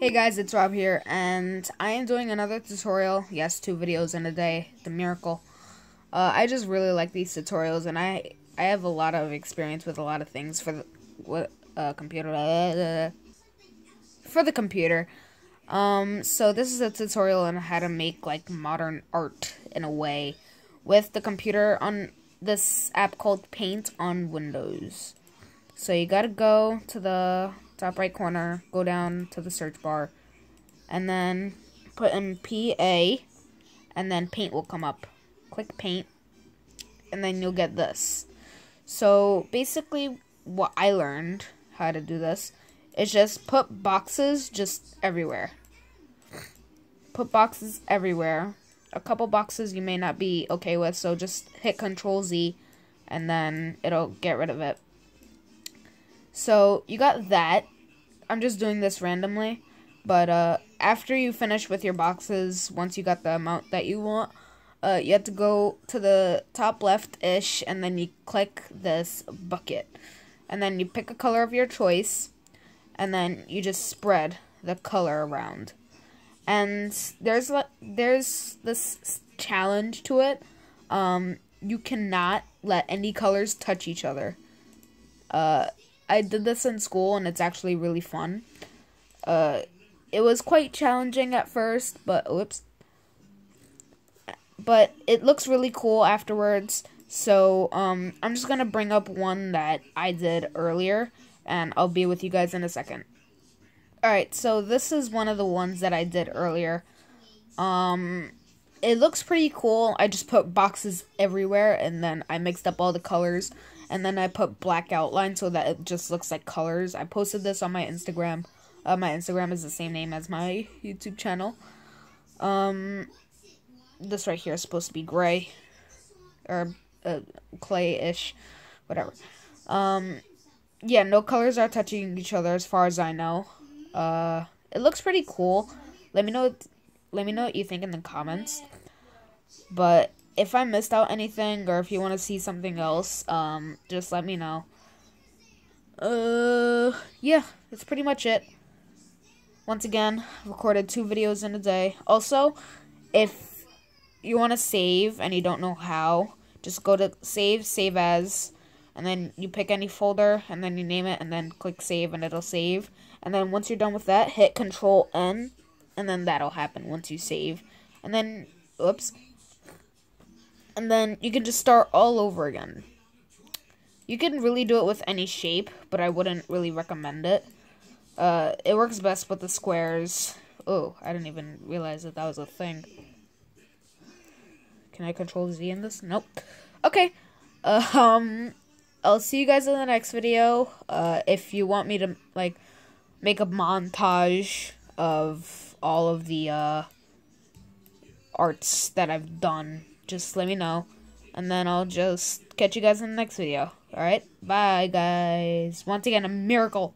Hey guys, it's Rob here, and I am doing another tutorial. Yes, two videos in a day. The miracle. Uh, I just really like these tutorials, and I I have a lot of experience with a lot of things for the what uh, computer uh, for the computer. Um, so this is a tutorial on how to make like modern art in a way with the computer on this app called Paint on Windows. So you gotta go to the top right corner, go down to the search bar, and then put in PA, and then paint will come up. Click paint, and then you'll get this. So basically, what I learned how to do this is just put boxes just everywhere. Put boxes everywhere. A couple boxes you may not be okay with, so just hit Control Z, and then it'll get rid of it. So you got that. I'm just doing this randomly. But uh, after you finish with your boxes, once you got the amount that you want, uh, you have to go to the top left-ish, and then you click this bucket. And then you pick a color of your choice, and then you just spread the color around. And there's there's this challenge to it. Um, you cannot let any colors touch each other. Uh, I did this in school and it's actually really fun. Uh, it was quite challenging at first, but whoops. But it looks really cool afterwards. So um, I'm just gonna bring up one that I did earlier, and I'll be with you guys in a second. Alright, so this is one of the ones that I did earlier. Um, it looks pretty cool. I just put boxes everywhere, and then I mixed up all the colors and then I put black outline so that it just looks like colors. I posted this on my Instagram. Uh, my Instagram is the same name as my YouTube channel. Um, this right here is supposed to be gray or uh, clay-ish, whatever. Um, yeah, no colors are touching each other as far as I know. Uh, it looks pretty cool. Let me know. Let me know what you think in the comments. But if I missed out anything or if you want to see something else, um, just let me know. Uh, yeah, that's pretty much it. Once again, recorded two videos in a day. Also, if you want to save and you don't know how, just go to save, save as, and then you pick any folder and then you name it and then click save and it'll save. And then once you're done with that, hit control N and then that'll happen once you save. And then, oops, and then you can just start all over again. You can really do it with any shape, but I wouldn't really recommend it. Uh, it works best with the squares. Oh, I didn't even realize that that was a thing. Can I control Z in this? Nope. Okay. Uh, um, I'll see you guys in the next video. Uh, if you want me to, like, make a montage of all of the, uh, arts that I've done just let me know. And then I'll just catch you guys in the next video. Alright? Bye, guys. Once again, a miracle.